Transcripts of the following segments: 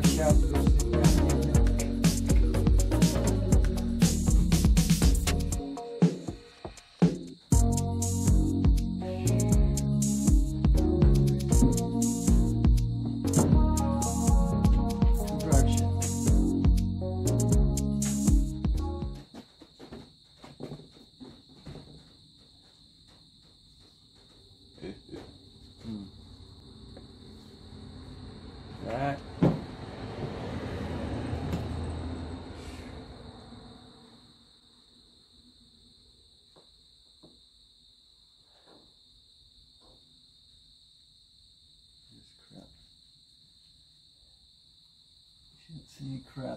drive shaft to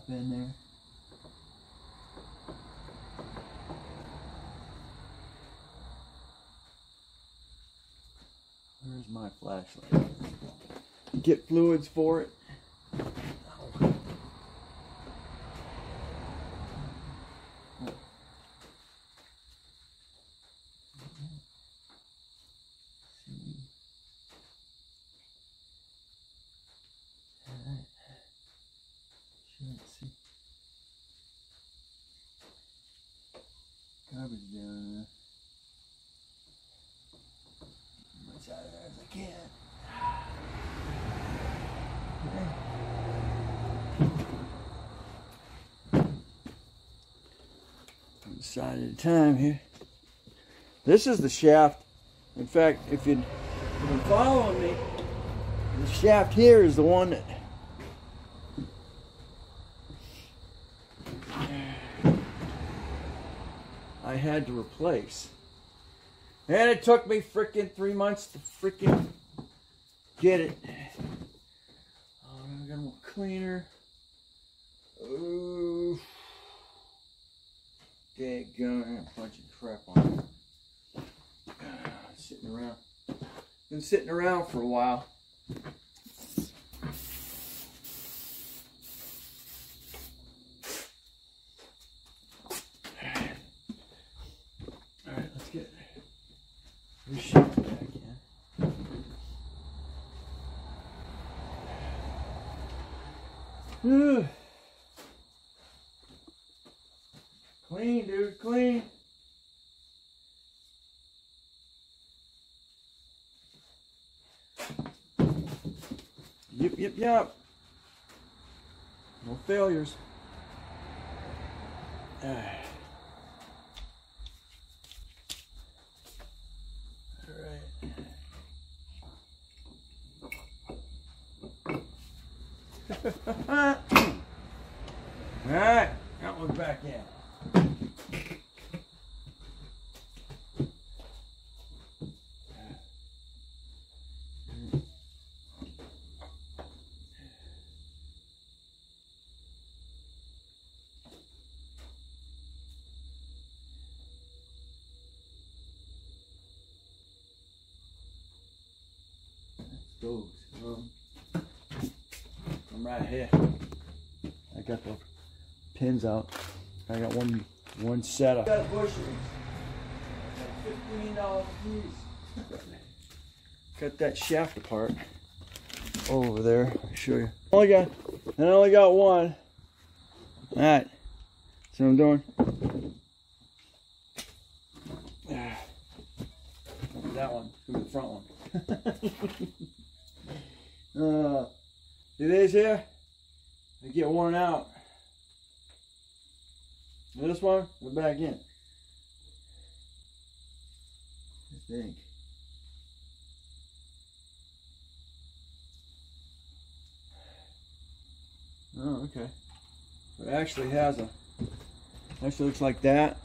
crap in there. Where's my flashlight? Get fluids for it. Shouldn't see. Garbage down there. As much out of there as I can. One side at a time here. This is the shaft. In fact, if you'd if been following me, the shaft here is the one that I had to replace. And it took me freaking three months to freaking get it. Oh, I got a little cleaner. Daggone, I got a bunch of crap on it. Ah, Sitting around. Been sitting around for a while. Alright, let's get this shit back in. Ugh. Clean, dude, clean. Yep. No failures. Ah. All right. All right, that one's back in. Goes. Um, I'm right here. I got the pins out. I got one one set up. Got. Fifteen dollars piece. Cut that shaft apart. Over there. I'll show you. Only got I only got one. Alright. See what I'm doing? That one. The front one. Uh, see these here? They get worn out. This one, we're back in. I think. Oh, okay. It actually has a, actually looks like that.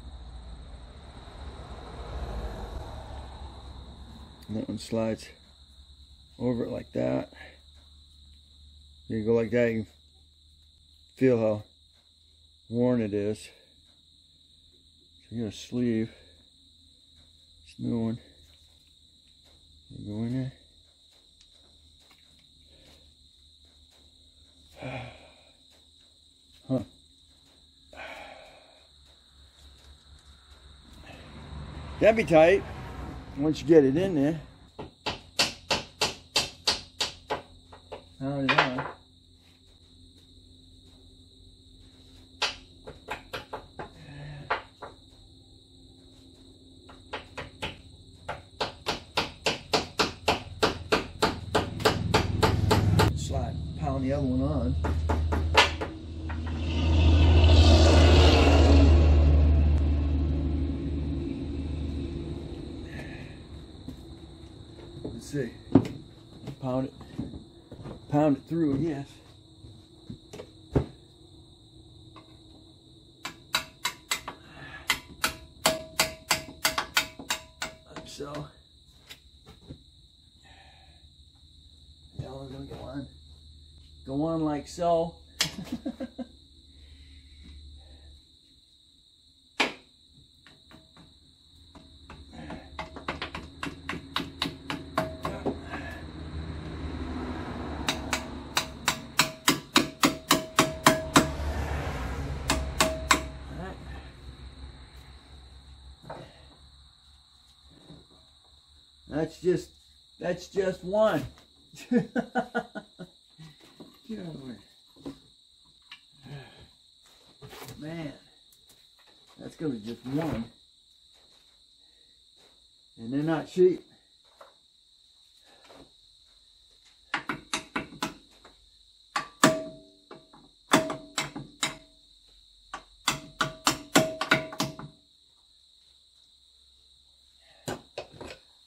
And that one slides over it like that. You go like that, you feel how worn it is. So you got a sleeve. It's new one. You go in there. Huh. That'd be tight once you get it in there. Oh yeah. on the other one on. Let's see. Pound it. Pound it through, yes. Like so. Yeah, we're gonna go on. Go on like so. Alright. That's just that's just one. Get out of the way. Man, that's gonna be just one. And they're not cheap.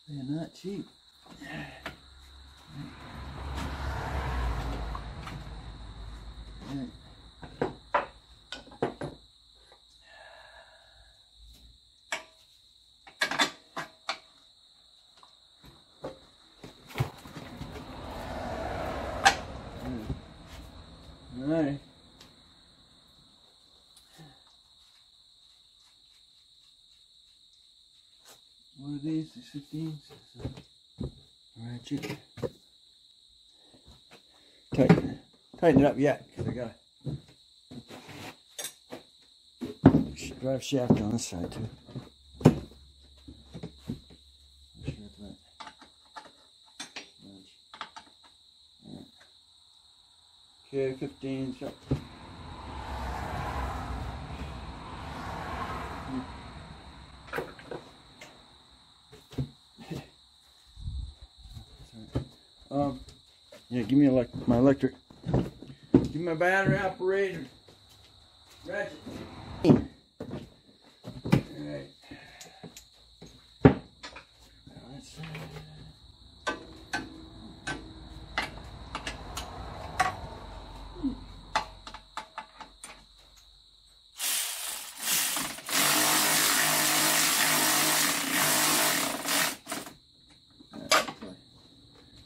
They're not cheap. Right. All right. What are these? The 15s? All right, chicken. Tighten, tighten it up yet, because I got a drive shaft on this side too. Okay, 15, so. Um, yeah, give me my electric. Give me my battery operator. Ratchet. Alright. Now let's, uh,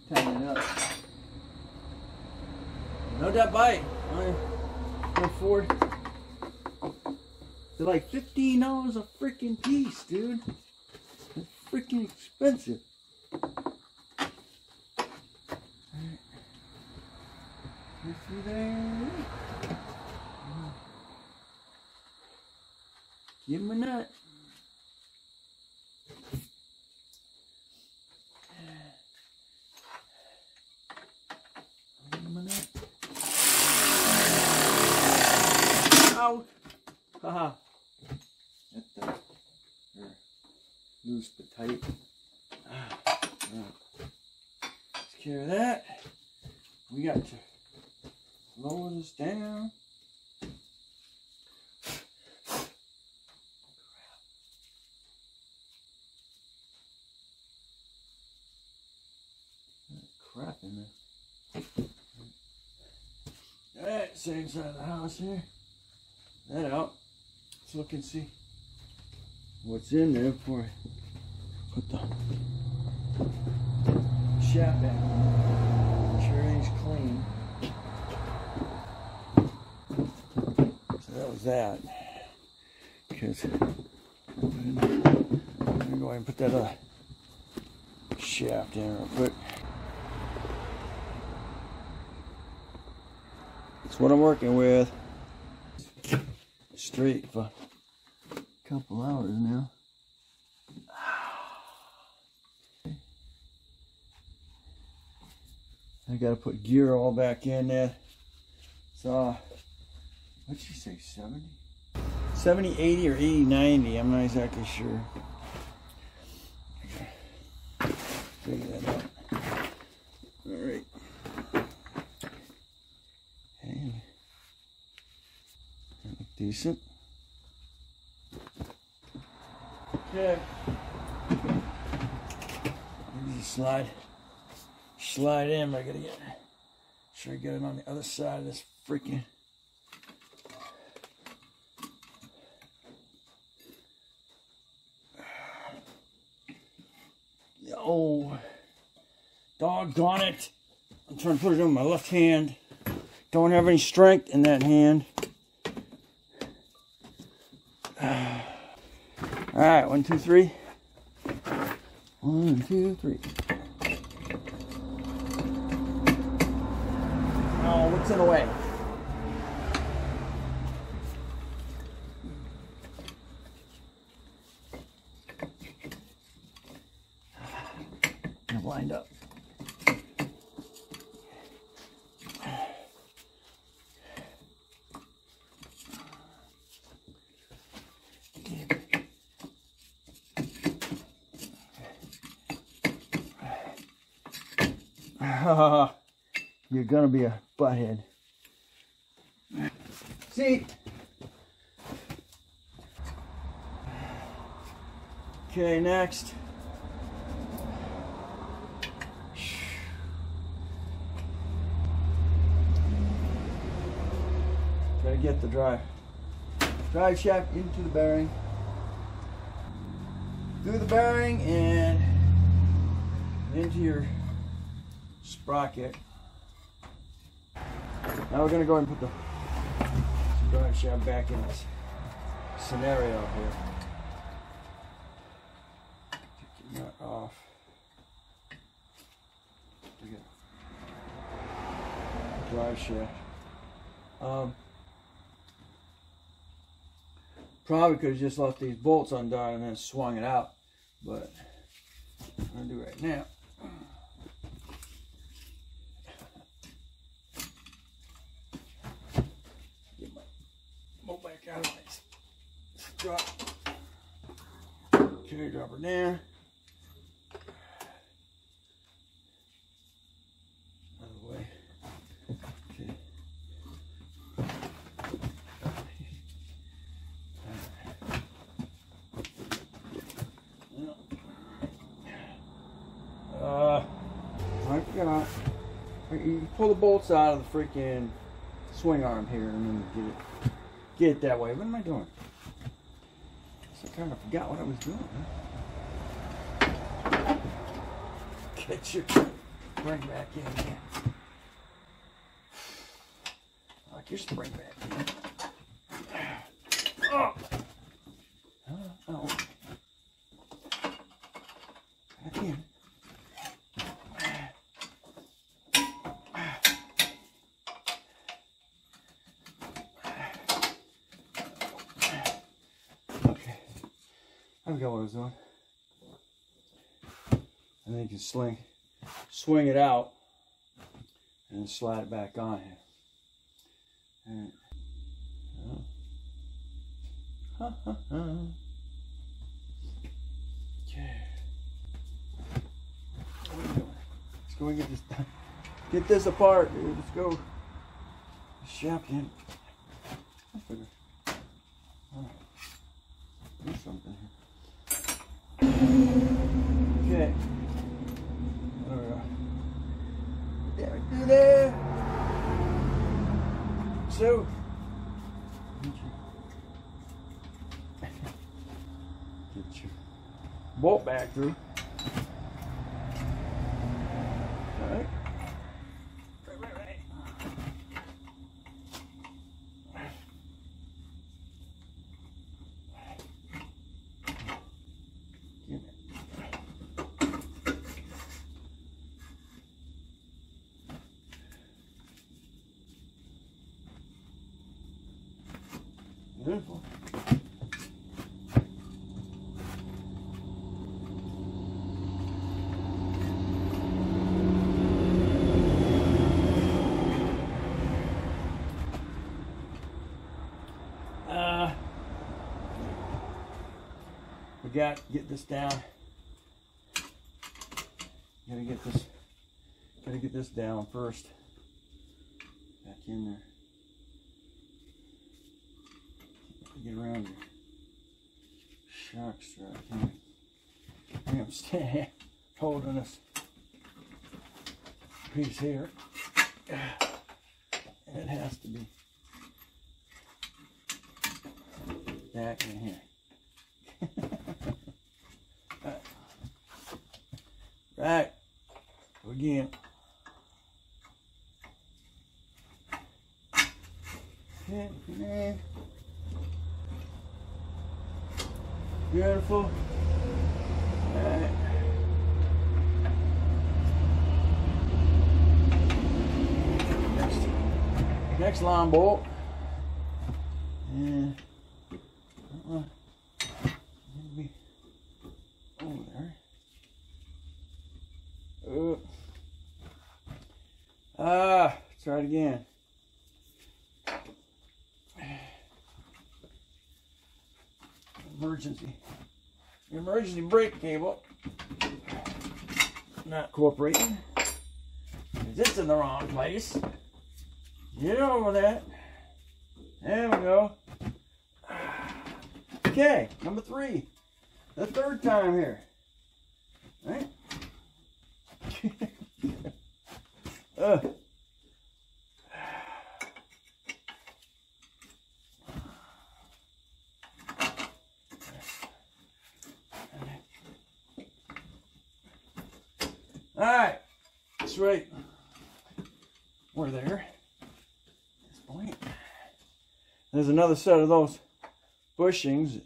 Tighten it up. No that bite. I afford. They're like fifteen dollars a freaking piece, dude. It's freaking expensive. Alright. Get through there. Give him a nut. Give him a nut. Ow! Haha. That does. There. Loose but tight. Ah, right. Take care of that. We got to lower this down. Crap in there. Alright, same side of the house here. That out. Let's look and see what's in there before I put the shaft back. Make sure everything's clean. So that was that. Because I'm gonna go ahead and put that other shaft in real quick. That's what I'm working with. Straight for a couple hours now. I gotta put gear all back in there. So, uh, what'd she say, 70? 70, 80, or 80, 90, I'm not exactly sure. Figure that out. Alright. Decent. Okay. Slide. Slide in, but I gotta get sure I get it on the other side of this freaking Oh, doggone it. I'm trying to put it on my left hand. Don't have any strength in that hand. All right, one, two, three. One, two, three. Oh, what's in the way? I'm lined up. You're gonna be a butthead. See? Okay, next. Gotta get the drive. Drive shaft into the bearing. Through the bearing and into your sprocket. Now we're gonna go ahead and put the drive shaft back in this scenario here. Take that off. Drive shaft. Um, probably could have just left these bolts undone and then swung it out, but I'm gonna do it right now. Get my bolt back out of my drop. Okay, drop her down. Out of the way. Okay. Uh, I forgot. You pull the bolts out of the freaking swing arm here and then get it, get it that way. What am I doing? I kind of forgot what I was doing. Get your spring back in. Like your spring back in. Oh. Uh, oh. Back in. Okay. Was doing. And then you can sling, swing it out, and slide it back on here. Alright. Ha, ha, ha. We doing? Let's go and get this done. Get this apart, dude. Let's go. Shaft in. I figure. Oh, do something here. Okay. There we go. There, do there. So. Get your, get your bolt back through. All right. Right, right, right. Get it. Uh, we got get this down. Gotta get this. Gotta get this down first. Back in there. get around your shock strap here. I'm standing holding this piece here. And it has to be back in here. right. right. Again. Okay. Beautiful. Alright. Next, next line bolt. And over there. Ah, let's try it again. Emergency. Emergency brake cable. Not cooperating. It's in the wrong place. Get over that. There we go. Okay, number three. The third time here. Right? uh. All right, that's right. We're there. At this point. There's another set of those bushings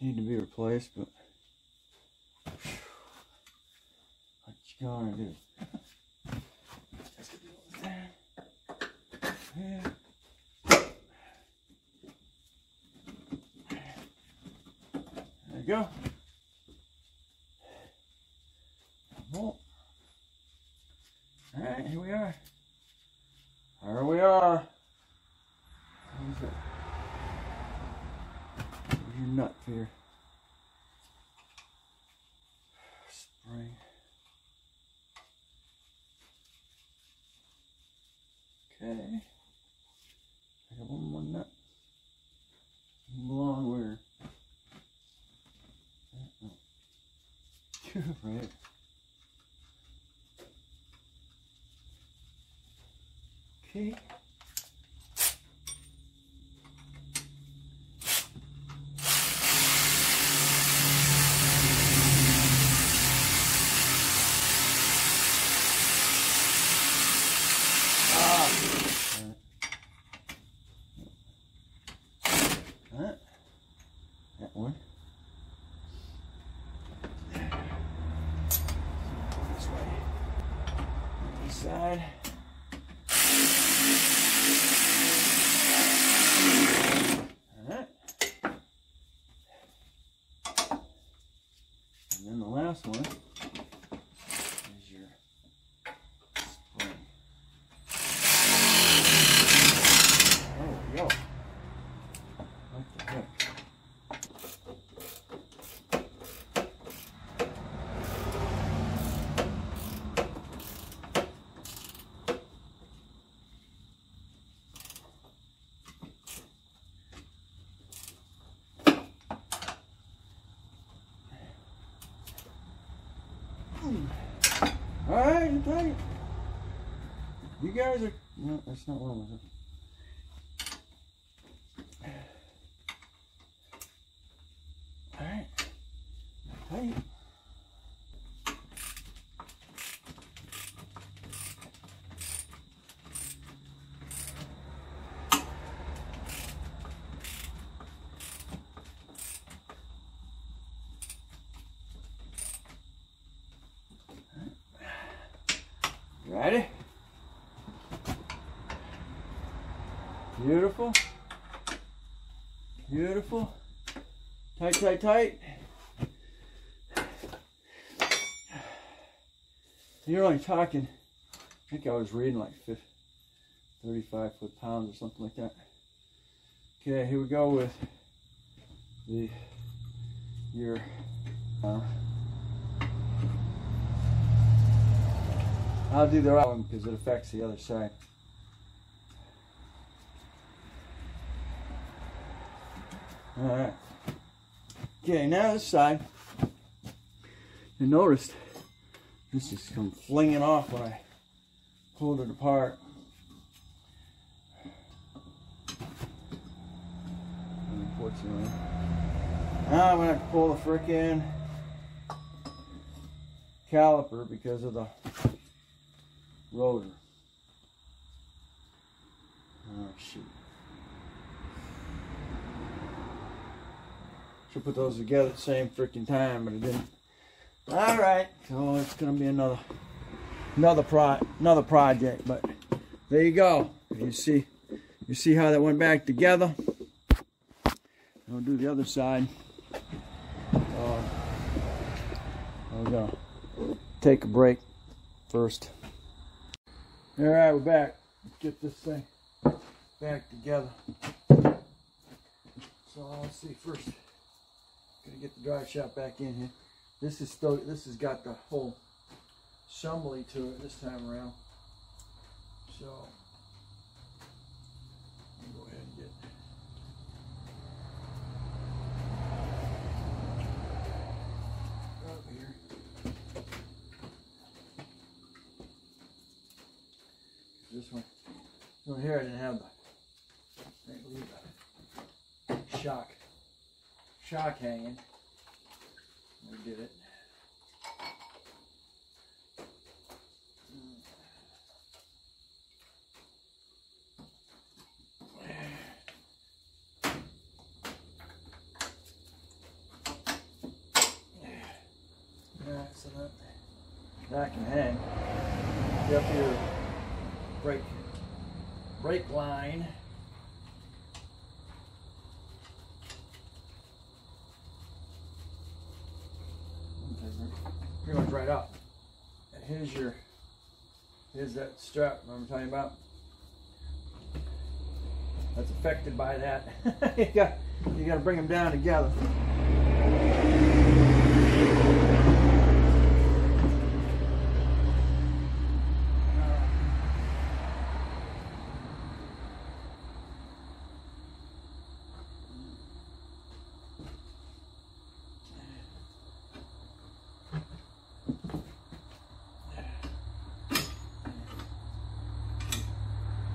need to be replaced, but what you gonna do? There you go. Well, all right, here we are. Here we are. Where's your nut here? Spring. Okay. I got one more nut. Belong where? right. Okay. Ah. That one. This way. This side. Alright. And then the last one is your spring. There we go. What the heck? You. You guys are. No, that's not one of them. tight. You're only talking, I think I was reading like 50, 35 foot pounds or something like that. Okay, here we go with the, your, uh, I'll do the right one because it affects the other side. All right. Okay, now this side. You noticed this just come flinging off when I pulled it apart. Unfortunately. Now I'm gonna have to pull the frickin' caliper because of the rotor. Oh shoot. Should put those together at the same freaking time, but it didn't. All right, so it's gonna be another another pro another project, but there you go. You see, you see how that went back together. I'll do the other side. Uh, I'm gonna take a break first. All right, we're back. Let's get this thing back together. So let's see first. Gonna get the drive shaft back in here. This is still this has got the whole assembly to it this time around. So go ahead and get up here. This one, this one here I didn't have the, I didn't the shock shock hanging. We did it. So that, that can hang. Get up your brake, brake line. pretty much right up. And here's your, here's that strap I'm talking about. That's affected by that. you got, you got to bring them down together.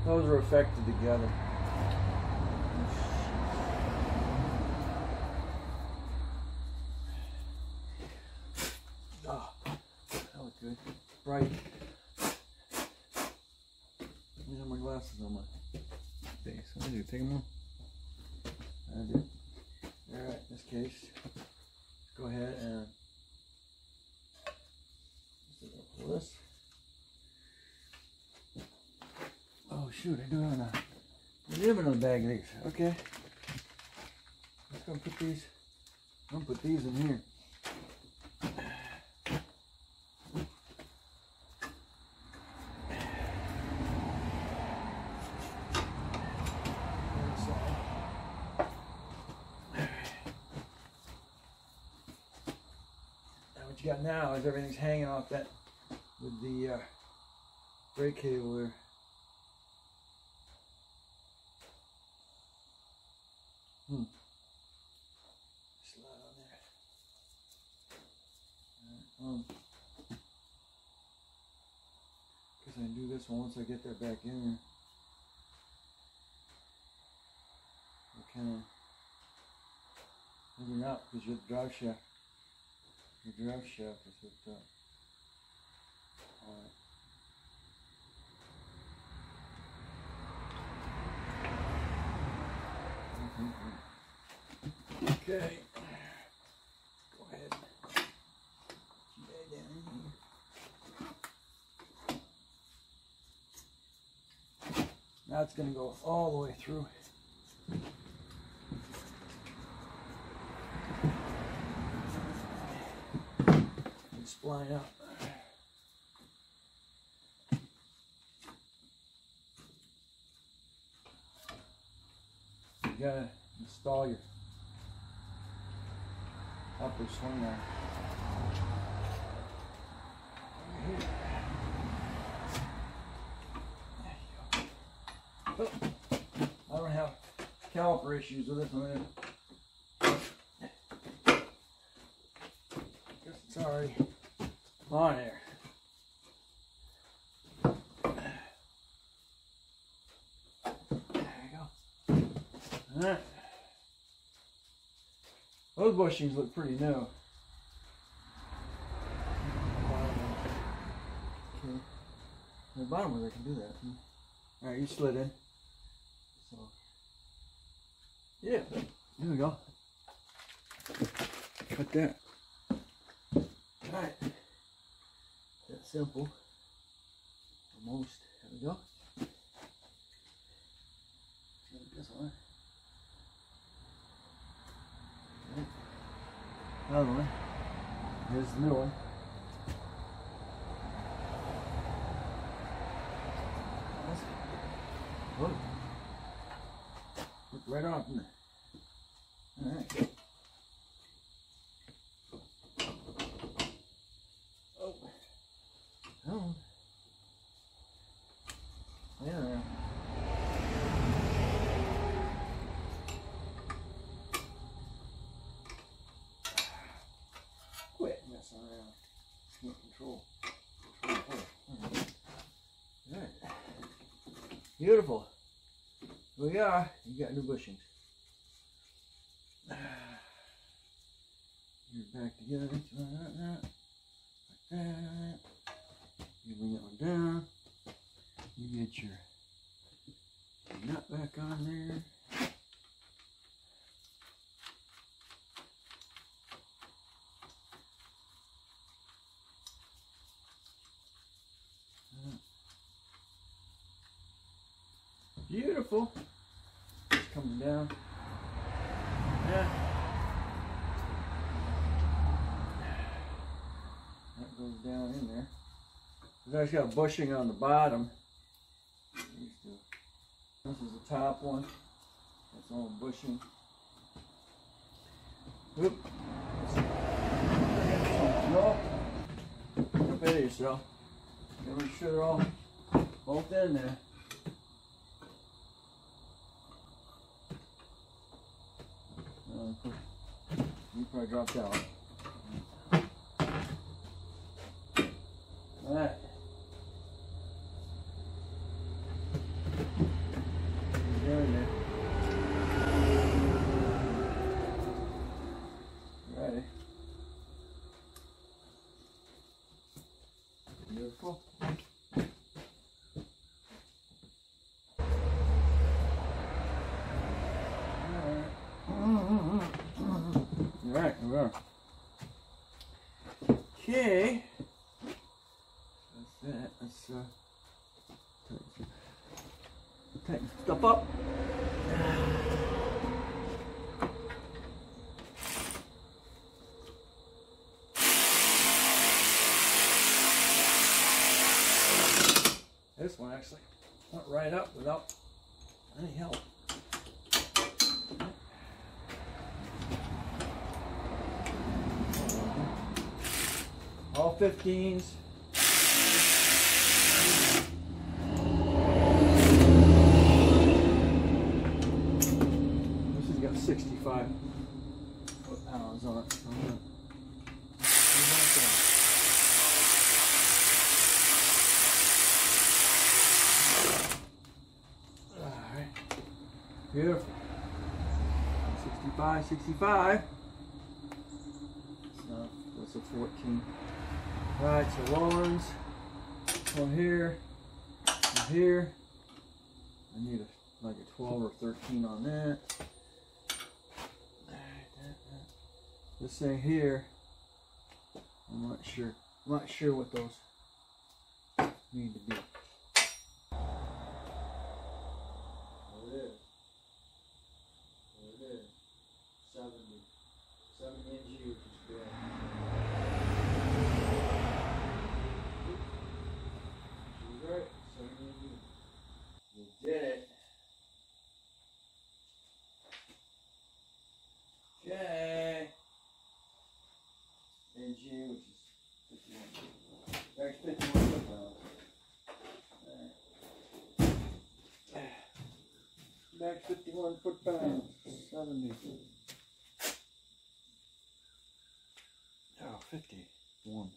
Those are affected together. Oh, ah, that was good. Bright. These are my glasses on my face. What do you take them off? I do. Alright, in this case, go ahead and pull this. Oh shoot, I do have a Another bag of these. Okay. Let's go put these I'm gonna put these in here. What you got now is everything's hanging off that with the uh, brake cable there. Hmm. Slide on there. Alright, um, guess I can do this one once I get that back in there. I kind of, maybe not because your drive shaft, your drive shaft is hooked up. Alright. Mm-hmm. Okay. Go ahead. Lay down here. Now it's going to go all the way through. And spline up. You gotta install your upper swing arm. I don't have caliper issues with this one. Sorry, on there. There we go. Alright. Those bushings look pretty new. The bottom where they can do that. Alright, you slid in yeah, there we go. Cut that. Alright. That simple. Almost. There we go. This one. Another one. Here's the new one. Look. Look right off in there. Alright. Oh. Oh. Yeah. Quit messing around. Control. hole. Alright. Beautiful. Here we are. You got new bushings. Back together. Like that. Like that. You bring that one down. You get your nut back on there. Beautiful. It's coming down. Yeah. Goes down in there. I just got bushing on the bottom. This is the top one. That's all bushing. Oop. No. Don't pay yourself. Gotta make sure they're all both in there. Uh, you probably dropped out. Alright. Okay. That's that. Let's uh, tighten stuff up. This one actually went right up without any help. All 15s. This has got 65 foot pounds on it. so I'm gonna- I'm gonna- Alright. Beautiful. 65, 65. So that's a 14. Alright, so Lawrence. One here. One here. I need a, like a 12 or 13 on that. Alright, that, that. This thing here. I'm not sure. I'm not sure what those need to be. There it is. There it is. 70. 70 inch U, which is good. She's right. 70 inch U. You did it. Okay. Inch U, which is 51. There's 51 foot pounds. Alright. Back 51 foot pounds. 70. Oh, 50. one.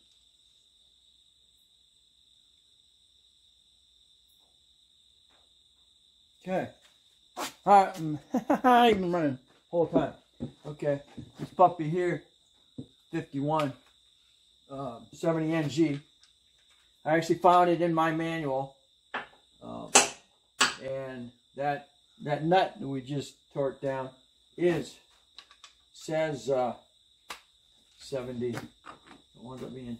Okay. All right, I've been running whole time. Okay, this puppy here, 51, uh, 70 NG. I actually found it in my manual, um, and that that nut that we just torqued down is says uh, 70. It winds up being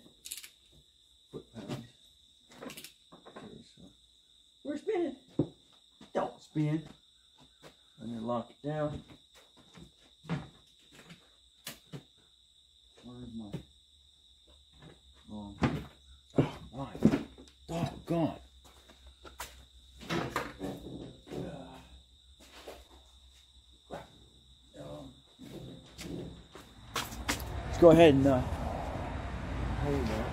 foot pounds. Okay, so we're spinning. Don't spin. And then lock it down. Where's my um, oh my doggone. Let's go ahead and uh, hold that.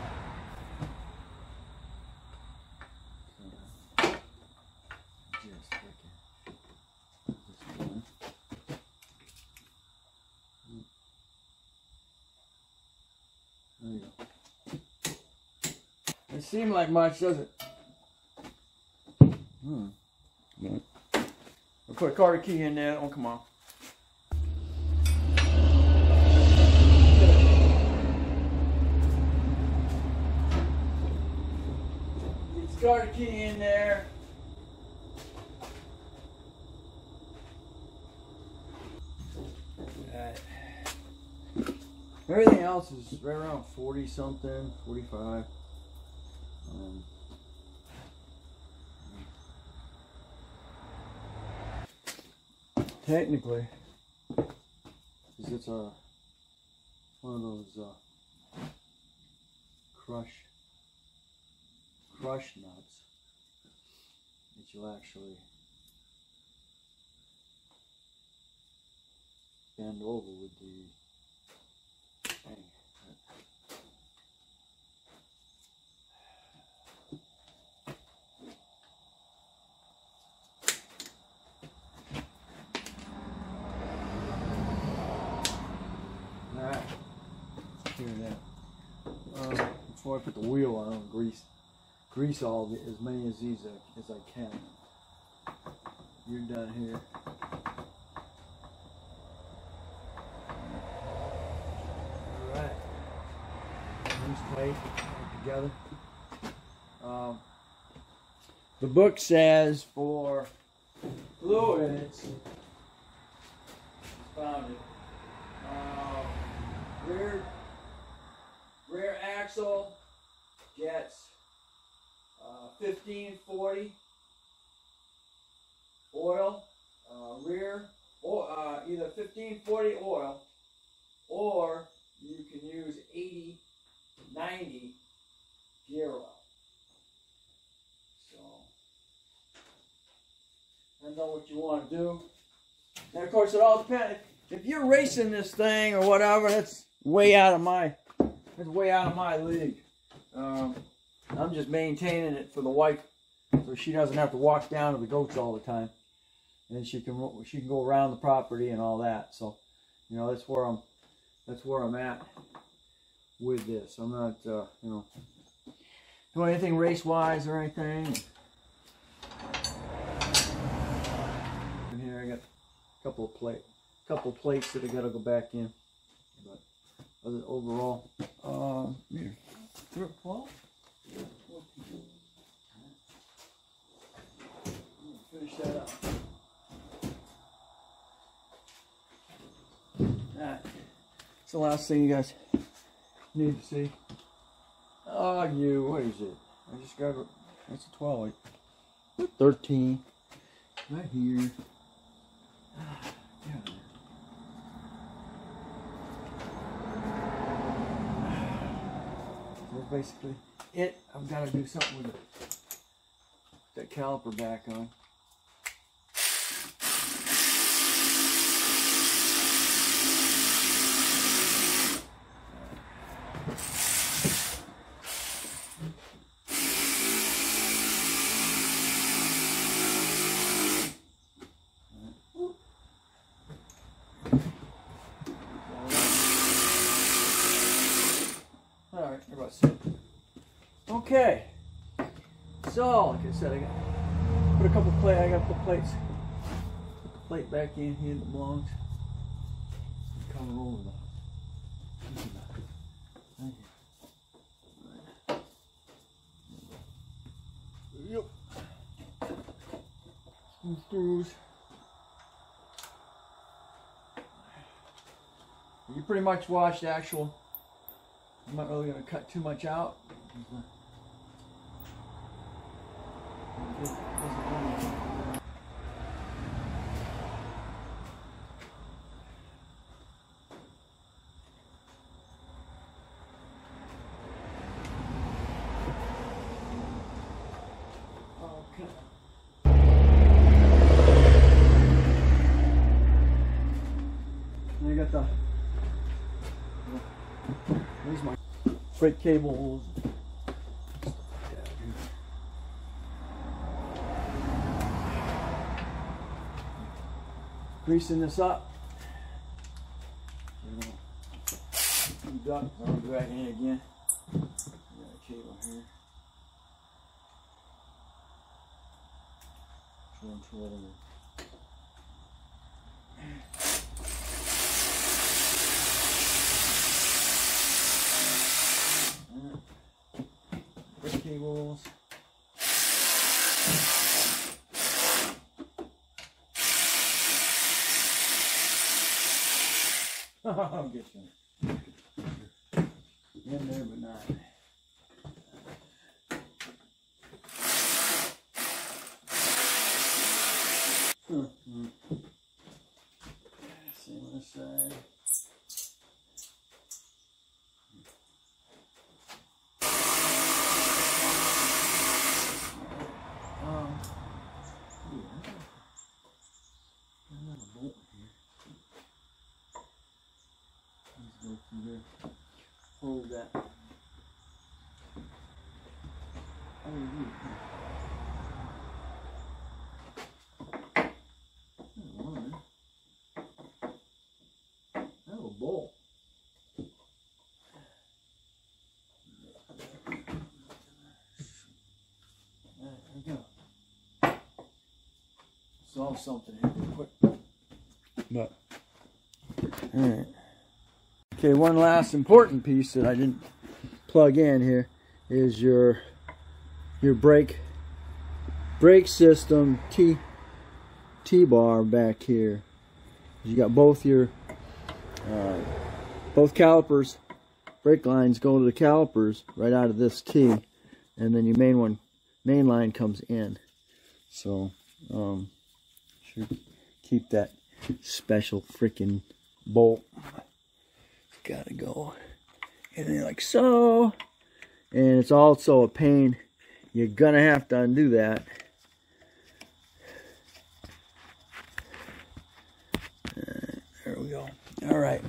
Just okay. This one. There you go. It seemed much, does it? Hmm. No. I'll put a cotter key in there. Oh, come on. Get cotter key in there. Everything else is right around 40 something, 45. Um, technically, 'cause it's a one of those uh, crush crush nuts that you'll actually bend over with the thing. Alright. Here that. Uh, before I put the wheel on, grease grease all as many of these uh, as I can. You're done here. Alright. These tight together. Um, the book says for fluids, found it. Um, rear rear axle gets uh, 1540 oil uh, rear or uh, either 1540 oil or you can use 80 90 gear oil. So I know what you want to do. And of course it all depends if you're racing this thing or whatever, that's way out of my that's way out of my league. Um, I'm just maintaining it for the wife, so she doesn't have to walk down to the goats all the time, and she can she can go around the property and all that. So, you know, that's where I'm that's where I'm at with this. I'm not uh, you know doing anything race wise or anything. Here I got a couple of plate couple plates that I gotta go back in. But overall, uh, here, three, well, finish that up. Alright, it's the last thing you guys need to see. Oh, you, what is it? I just got. That's a 12. 13. Right here. Yeah. That's basically it. I've got to do something with it. Put That caliper back on. Alright, Okay. So, like I said, I got put a couple plate. I got to put plates. The back in here that belongs. Cover over the. Right here. Yep. Some screws. You pretty much watched the actual. I'm not really going to cut too much out. Okay. And I got the. There's my freight cables. Greasing this up. Duck, I'll be back in again. Got a cable here. Trim, trim. Brake cables. I'll get you. In there, but not. Mhm. Same on this side. Um, yeah. Another bolt here. Let's go through there. Hold that. Oh, you. One. Oh, bolt. There we go. Solve something here real quick. But, alright. Okay, one last important piece that I didn't plug in here is your your brake brake system T T bar back here. You got both your uh, both calipers brake lines go to the calipers right out of this T, and then your main one main line comes in. So um, should keep that special freaking bolt. Gotta go. And then like so. And it's also a pain. You're gonna have to undo that. There we go. All right.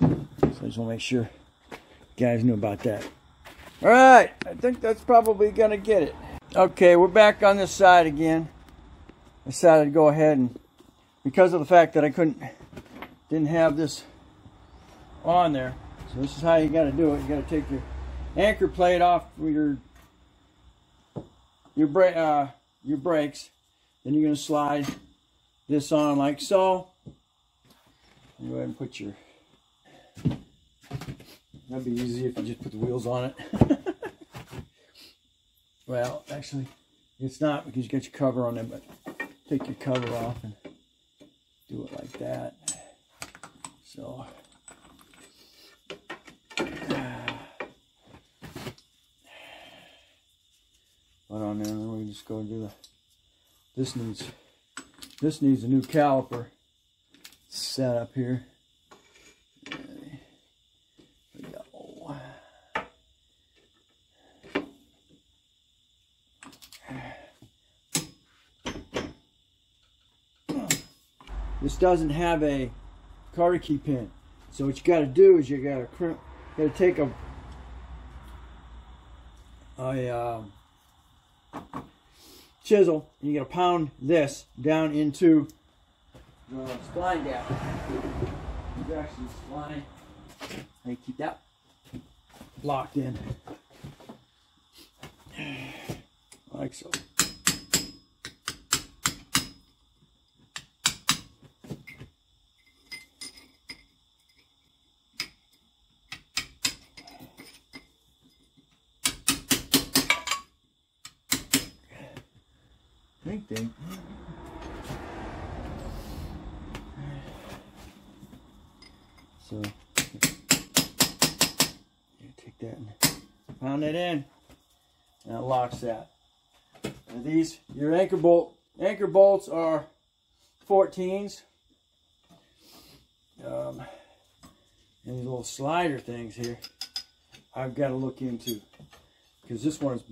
So I just want to make sure guys knew about that. All right. I think that's probably gonna get it. Okay, we're back on this side again. I decided to go ahead and because of the fact that I couldn't didn't have this on there. So this is how you got to do it. You got to take your anchor plate off your your brake uh, your brakes. Then you're going to slide this on like so. Go ahead and put your. That'd be easy if you just put the wheels on it. well, actually, it's not because you got your cover on it. But take your cover off and do it like that. So. Put on there, and then we just go and do the. This needs, this needs a new caliper set up here. There we go. This doesn't have a cotter key pin, so what you got to do is you got to crimp, you got to take a a um, chisel and you got to pound this down into the spline gap. There's actually spline. You keep that locked in. Like so. So take that and pound it in. And it locks that. These your anchor bolt anchor bolts are 14s. Um, and these little slider things here, I've got to look into because this one is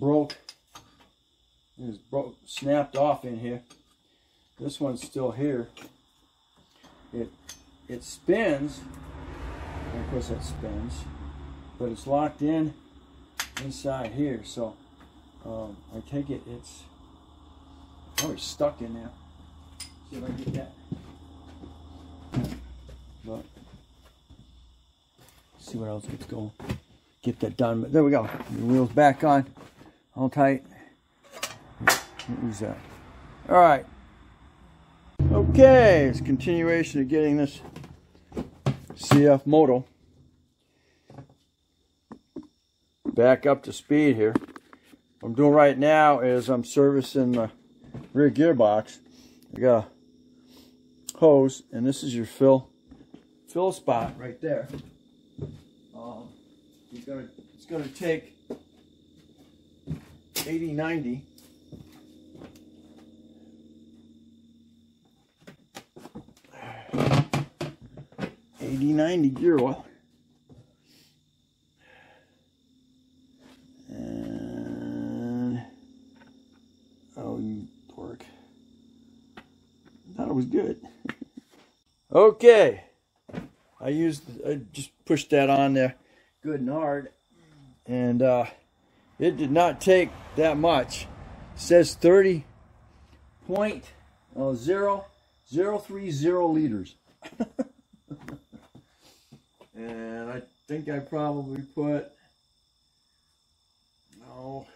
It's broke, snapped off in here. This one's still here. It it spins. Of course, that spins, but it's locked in inside here. So um, I take it it's probably stuck in there. See if I get that. But see what else gets going. Get that done. But there we go. The wheels back on, all tight. Who's that? All right. Okay, it's continuation of getting this CF Moto back up to speed here. What I'm doing right now is I'm servicing the rear gearbox. I got a hose, and this is your fill fill spot right there. Um, you're gonna, it's going to take 80, 90 80, 90 gear oil. And, oh, you dork. Thought it was good. okay. I used, I just pushed that on there good and hard. And uh, it did not take that much. It says 30 point oh, zero, zero three zero liters. and I think I probably put no.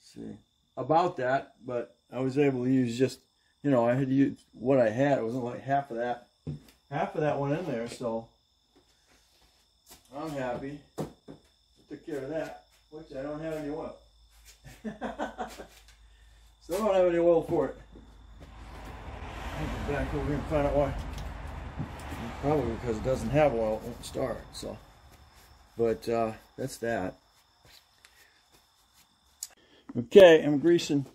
See. About that but I was able to use just you know I had to use what I had. It wasn't like half of that half of that went in there so I'm happy. Took care of that which I don't have any oil. Still don't have any oil for it. I'll back over here and find out why Probably because it doesn't have oil, it won't start. So, but uh, that's that. Okay, I'm greasing,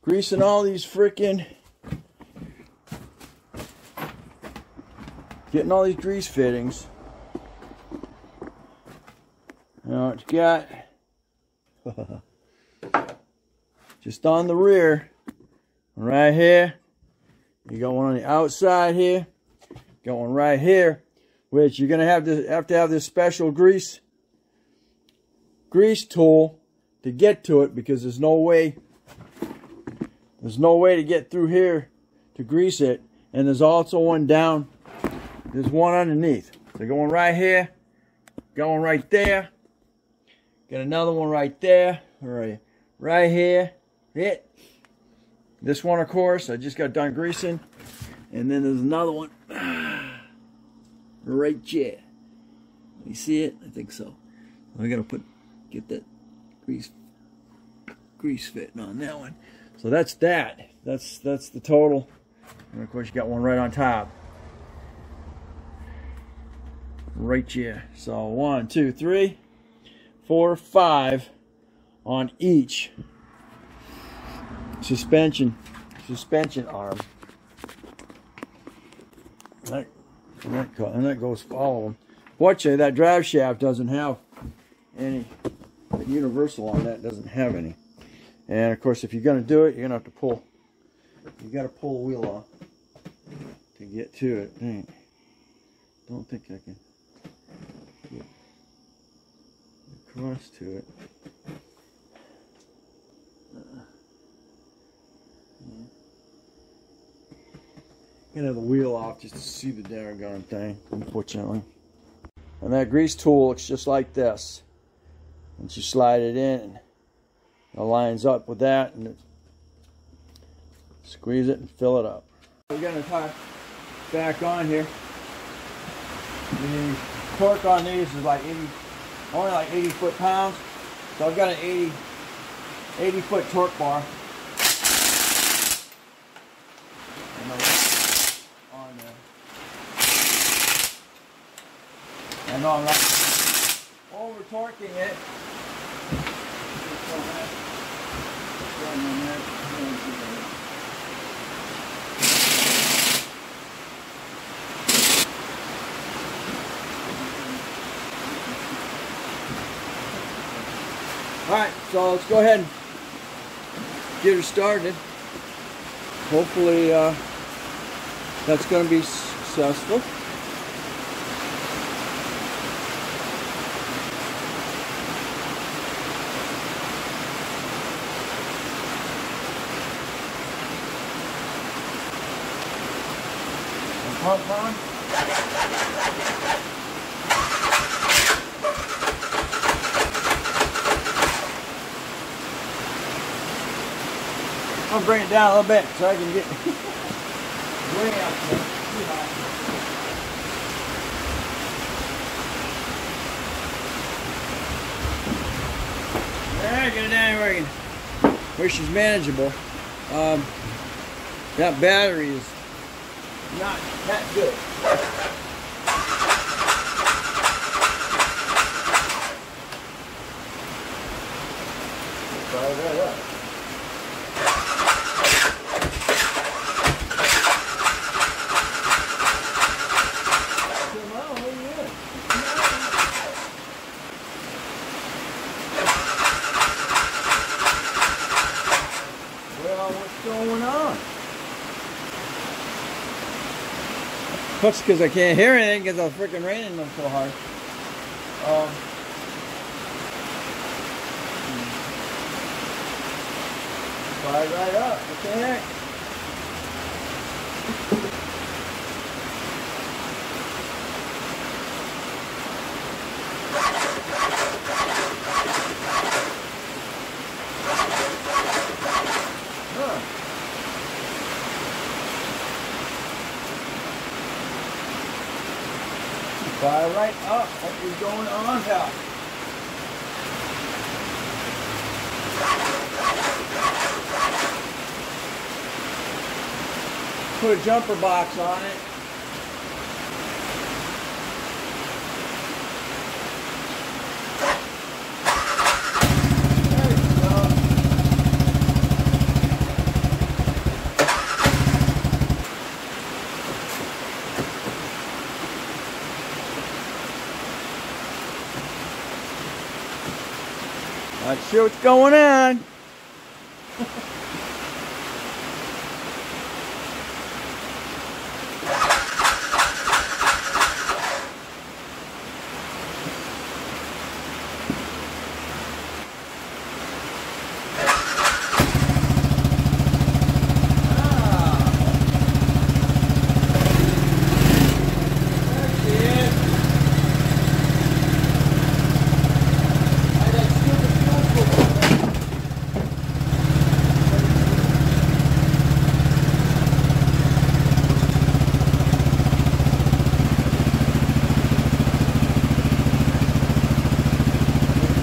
greasing all these freaking, getting all these grease fittings. Now it's got just on the rear, right here. You got one on the outside here going right here, which you're going to have to have to have this special grease grease tool to get to it because there's no way there's no way to get through here to grease it. And there's also one down. There's one underneath. So going right here, going right there. Got another one right there. Right, right here. Hit. This one, of course, I just got done greasing. And then there's another one right here. You see it? I think so. I gotta put get that grease grease fitting on that one. So that's that. That's that's the total. And of course you got one right on top. Right here. So one, two, three, four, five on each suspension suspension arm. That and that, and that goes follow them. Fortunately, that drive shaft doesn't have any, the universal on that doesn't have any. And of course, if you're going to do it, you're going to have to pull, you got to pull the wheel off to get to it. Dang. Don't think I can get across to it. Gonna have the wheel off just to see the darn thing, unfortunately. And that grease tool looks just like this. Once you slide it in, it lines up with that and squeeze it and fill it up. We're gonna tie back on here. The torque on these is like 80, only like 80 foot pounds. So I've got an 80, 80 foot torque bar. On there. And I'm not over torquing it. Alright, so let's go ahead and get her started. Hopefully uh, that's going to be successful. pump on. I'm gonna bring it down a little bit so I can get way up there. High. Get it down where, I can, where she's manageable. Um, that battery is not that good. Fire that up. Come on, what are you doing? Well, what's going on? Because I can't hear anything because it's freaking raining them so hard. Um, fire right up. What the heck? Fire right up. What is going on here? Put a jumper box on it. See what's going on.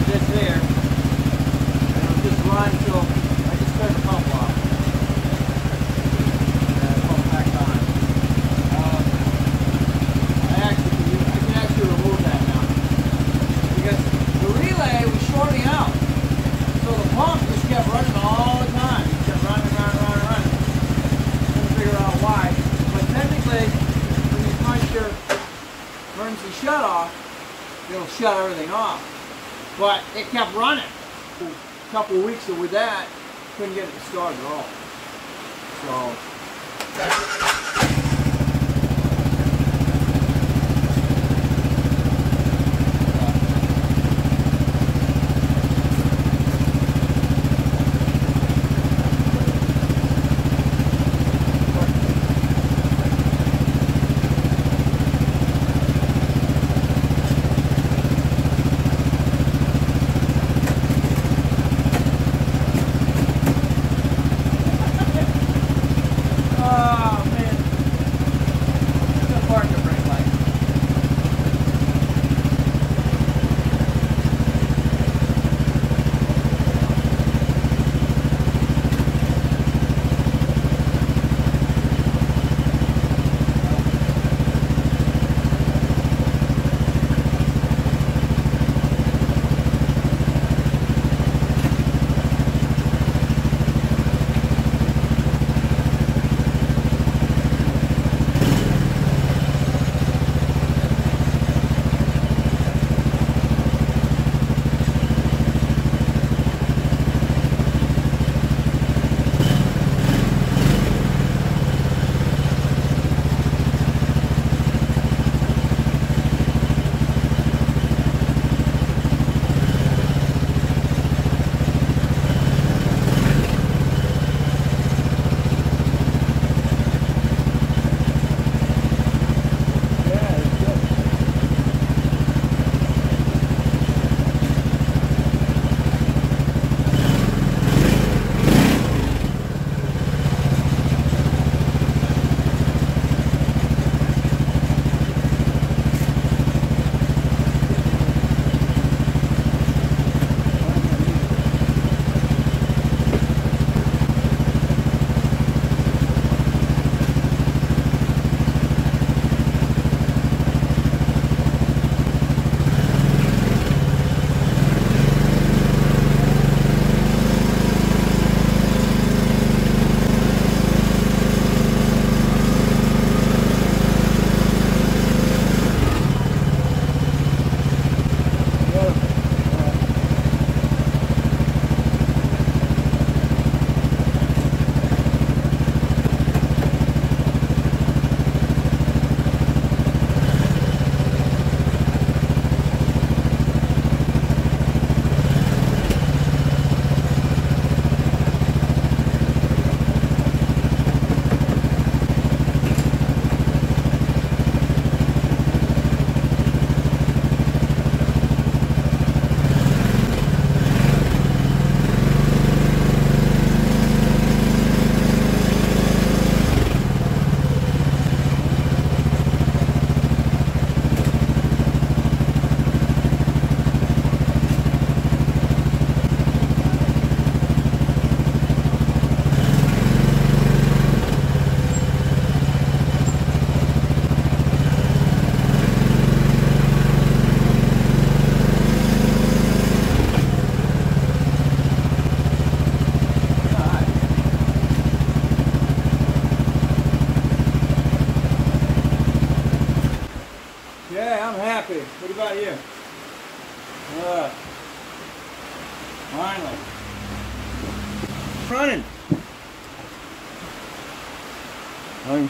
This here, and it'll just run till I just turn the pump off. And pump back on. Um, I actually can, use- I can actually remove that now because the relay was shorting out, so the pump just kept running all the time. It kept running, running, running, running. Couldn't figure out why, but technically, when you punch your emergency shut off, it'll shut everything off. But it kept running. A couple weeks with that, couldn't get it to start at all. So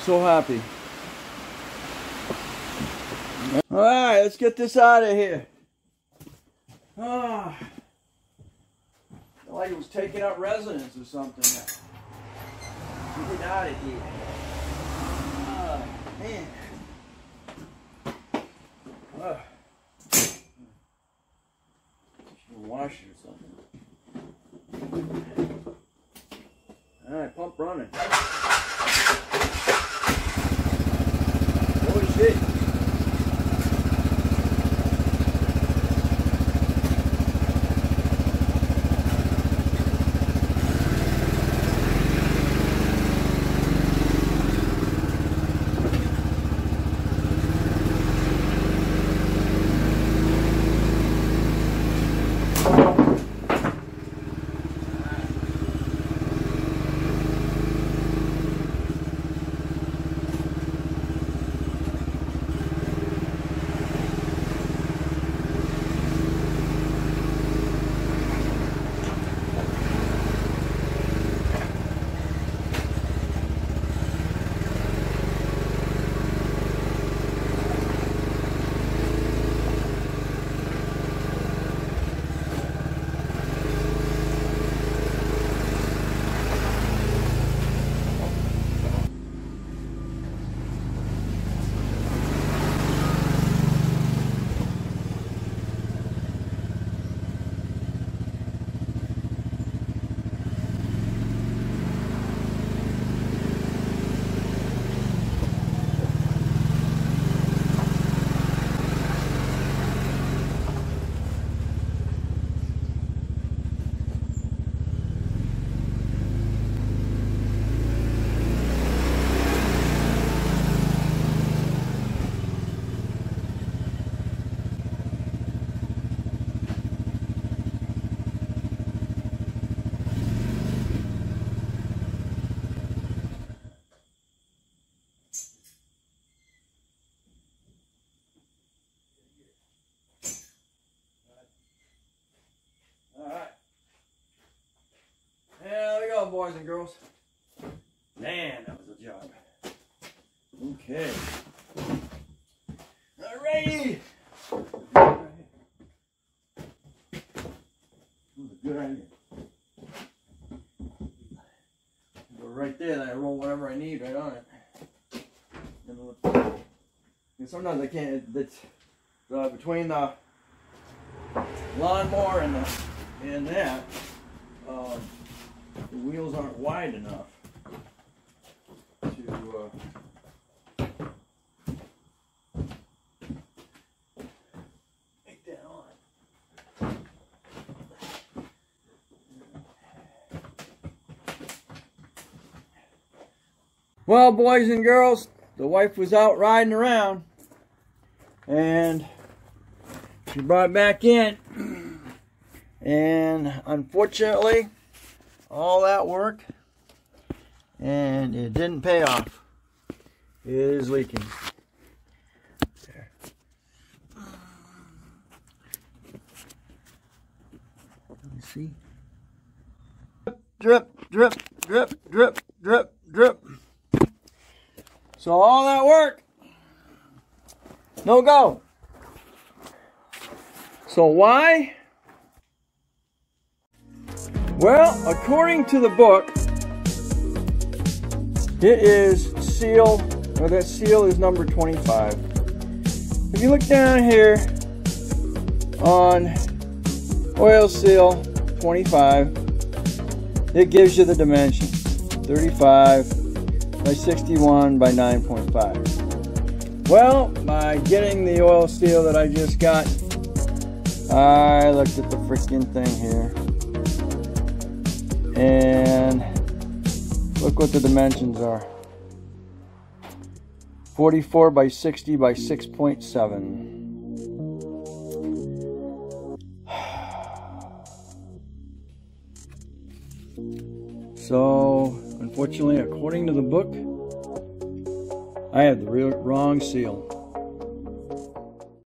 so happy. Alright, let's get this out of here. Ah. Like it was taking up residence or something. Get out of here. Ah, man. Ah. Should wash or something. Alright, pump running. Hey. Boys and girls. Man, that was a job. Okay. Alrighty. That was a good idea. Right there, then I roll whatever I need right on it. And sometimes I can't, it's, uh, between the lawnmower and the and that, wheels aren't wide enough to, uh, make that on. Well, boys and girls, the wife was out riding around and she brought it back in and unfortunately all that work and it didn't pay off. It is leaking. Let me see. Drip drip drip drip drip drip. So all that work no go. So why well, according to the book, it is seal, or that seal is number 25. If you look down here on oil seal 25, it gives you the dimension 35 by 61 by 9.5. Well, by getting the oil seal that I just got, I looked at the freaking thing here and look what the dimensions are. 44 by 60 by 6.7 so unfortunately according to the book I have the real wrong seal